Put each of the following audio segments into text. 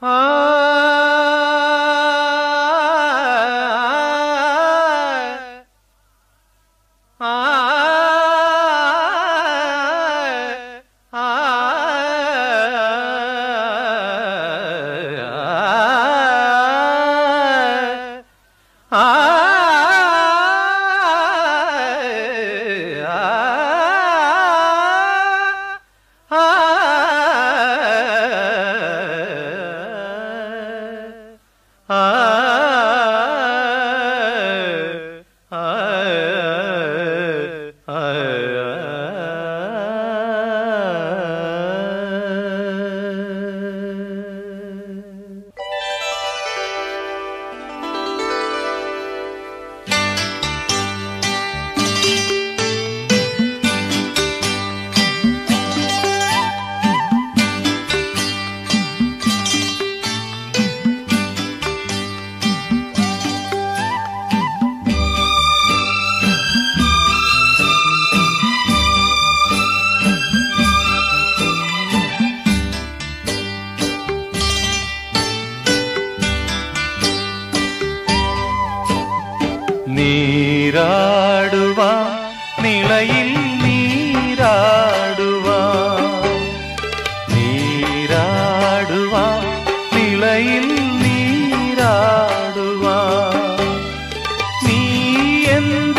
Ah. நீராடுவான் நிலையில் நீராடுவான் நீராடுவான் நிலையில் நீராடுவான் நீ எந்த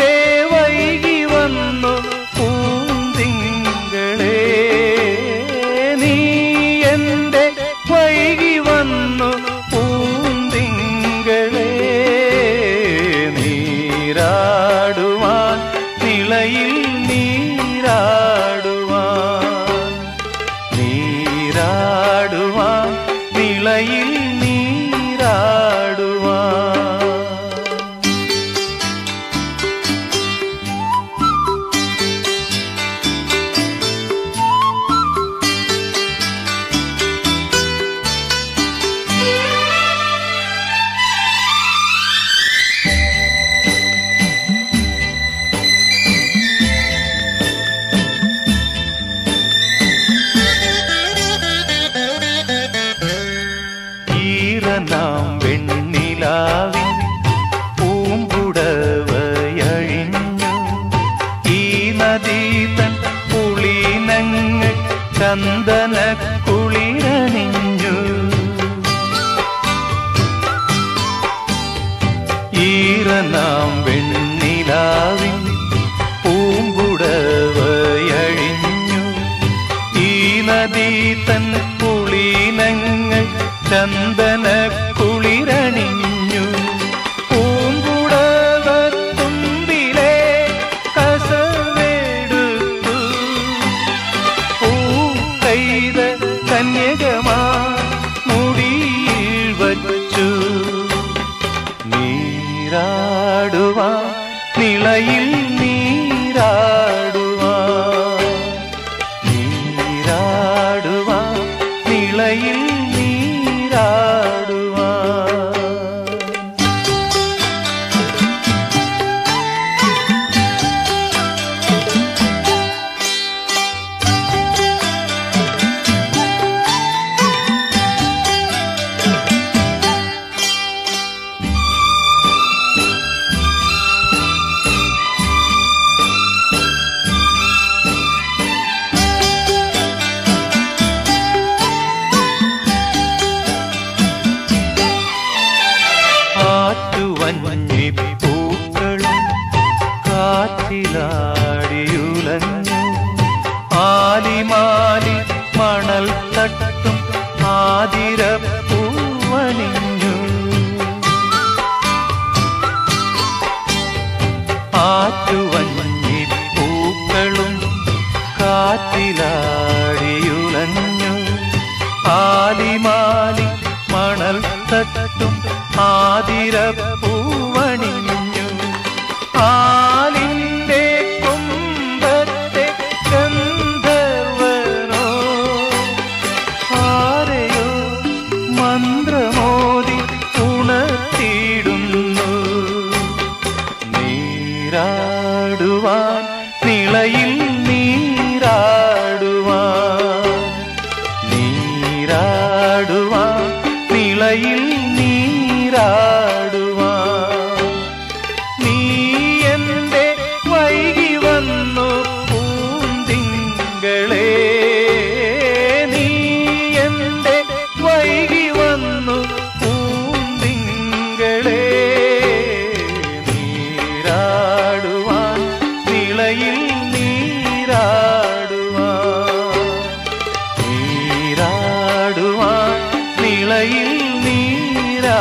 ചന്ദന കുളിരണിഞ്ഞു ഈറനാം വെണ്ണിലാവിൻ പൂമ്പുടവയഴിഞ്ഞു. ഈ നദീ തൻ കുളീനങ്ങൾ ചന്ദന നിളയിൽ നീരാടുവാ കാറ്റിലാടിയുലഞ്ഞു ആലിമാലി മണൽ തട്ടും ആതിരപ്പൂവണിഞ്ഞു. ആറ്റുവഞ്ഞി പൂക്കളും കാറ്റിലാടിയുലഞ്ഞു. ആലിമാലി മണൽ തട്ടും ആതിരപ്പൂവണിഞ്ഞു നിളയിൽ നീരാ